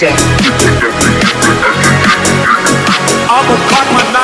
project. Almost caught my